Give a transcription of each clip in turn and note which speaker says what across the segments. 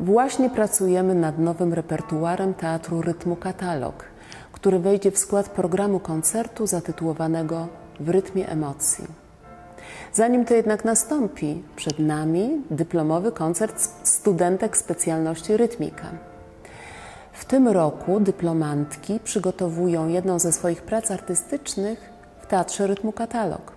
Speaker 1: Właśnie pracujemy nad nowym repertuarem Teatru Rytmu Katalog, który wejdzie w skład programu koncertu zatytułowanego W rytmie emocji. Zanim to jednak nastąpi, przed nami dyplomowy koncert studentek specjalności rytmika. W tym roku dyplomantki przygotowują jedną ze swoich prac artystycznych w Teatrze Rytmu Katalog.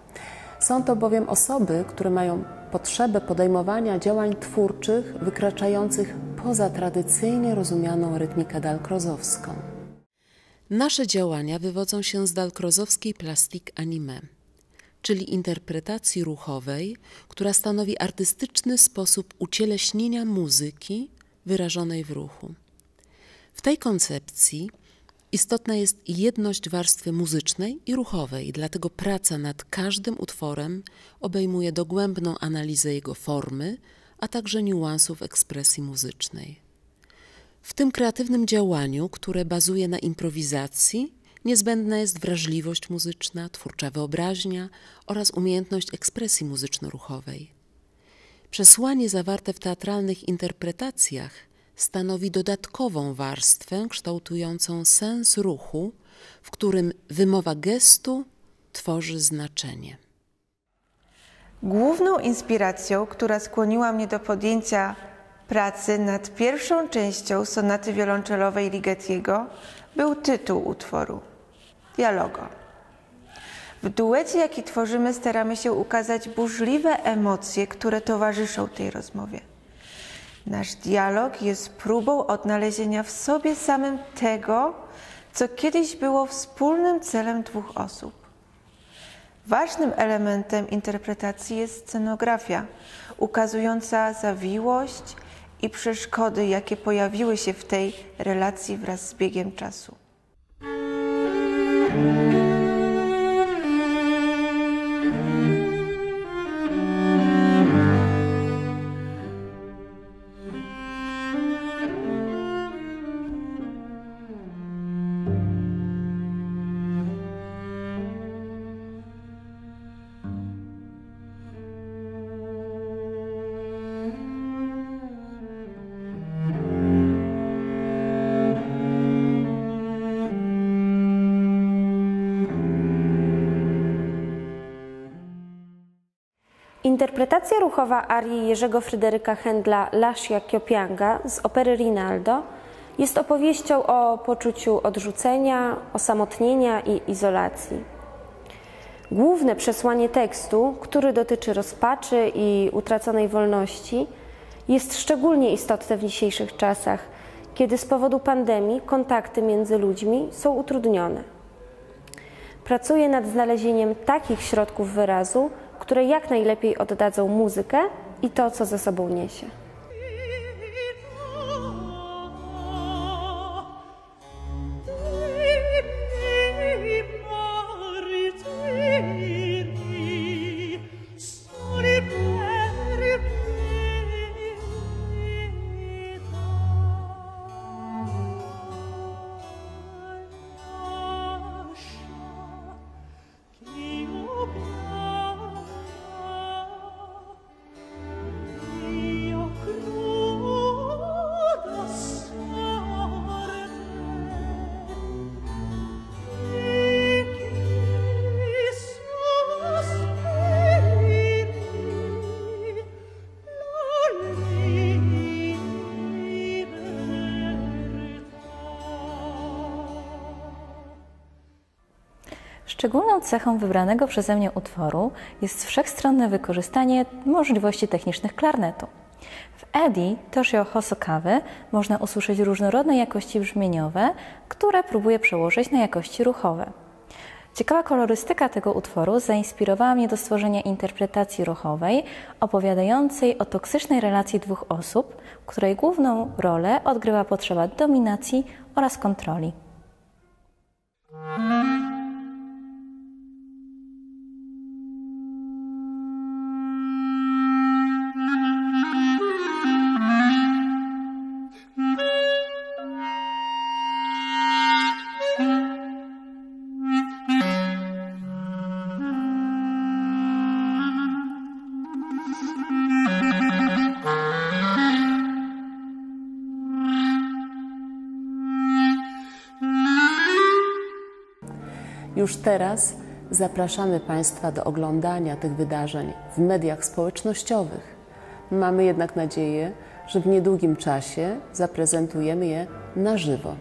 Speaker 1: Są to bowiem osoby, które mają potrzebę podejmowania działań twórczych wykraczających poza tradycyjnie rozumianą rytmikę dalkrozowską. Nasze działania wywodzą się z dalkrozowskiej plastik anime, czyli interpretacji ruchowej, która stanowi artystyczny sposób ucieleśnienia muzyki wyrażonej w ruchu. W tej koncepcji istotna jest jedność warstwy muzycznej i ruchowej, dlatego praca nad każdym utworem obejmuje dogłębną analizę jego formy, a także niuansów ekspresji muzycznej. W tym kreatywnym działaniu, które bazuje na improwizacji, niezbędna jest wrażliwość muzyczna, twórcza wyobraźnia oraz umiejętność ekspresji muzyczno-ruchowej. Przesłanie zawarte w teatralnych interpretacjach stanowi dodatkową warstwę kształtującą sens ruchu, w którym wymowa gestu tworzy znaczenie.
Speaker 2: Główną inspiracją, która skłoniła mnie do podjęcia pracy nad pierwszą częścią sonaty wiolonczelowej Ligetiego był tytuł utworu Dialogo. W duecie, jaki tworzymy, staramy się ukazać burzliwe emocje, które towarzyszą tej rozmowie. Nasz dialog jest próbą odnalezienia w sobie samym tego, co kiedyś było wspólnym celem dwóch osób. Ważnym elementem interpretacji jest scenografia, ukazująca zawiłość i przeszkody, jakie pojawiły się w tej relacji wraz z biegiem czasu.
Speaker 3: Interpretacja ruchowa arii Jerzego Fryderyka Händla Laszia Kiopianga z opery Rinaldo jest opowieścią o poczuciu odrzucenia, osamotnienia i izolacji. Główne przesłanie tekstu, który dotyczy rozpaczy i utraconej wolności, jest szczególnie istotne w dzisiejszych czasach, kiedy z powodu pandemii kontakty między ludźmi są utrudnione. Pracuję nad znalezieniem takich środków wyrazu, które jak najlepiej oddadzą muzykę i to, co ze sobą niesie.
Speaker 4: Szczególną cechą wybranego przeze mnie utworu jest wszechstronne wykorzystanie możliwości technicznych klarnetu. W Eddie Toshio Hosokawy można usłyszeć różnorodne jakości brzmieniowe, które próbuje przełożyć na jakości ruchowe. Ciekawa kolorystyka tego utworu zainspirowała mnie do stworzenia interpretacji ruchowej opowiadającej o toksycznej relacji dwóch osób, której główną rolę odgrywa potrzeba dominacji oraz kontroli.
Speaker 1: Już teraz zapraszamy Państwa do oglądania tych wydarzeń w mediach społecznościowych. Mamy jednak nadzieję, że w niedługim czasie zaprezentujemy je na żywo.